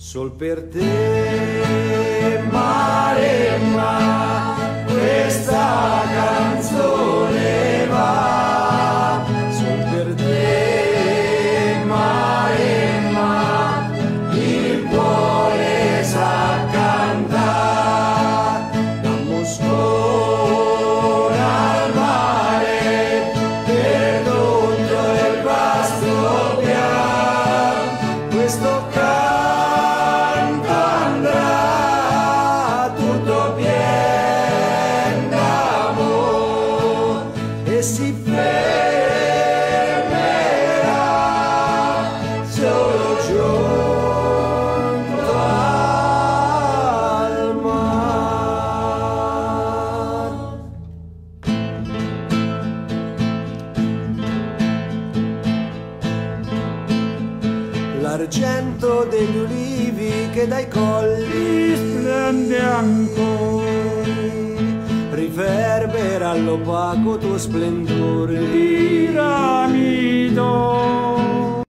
sol per te, L'argento degli ulivi che dai colli splende ancora riverbera all'opaco tuo splendore di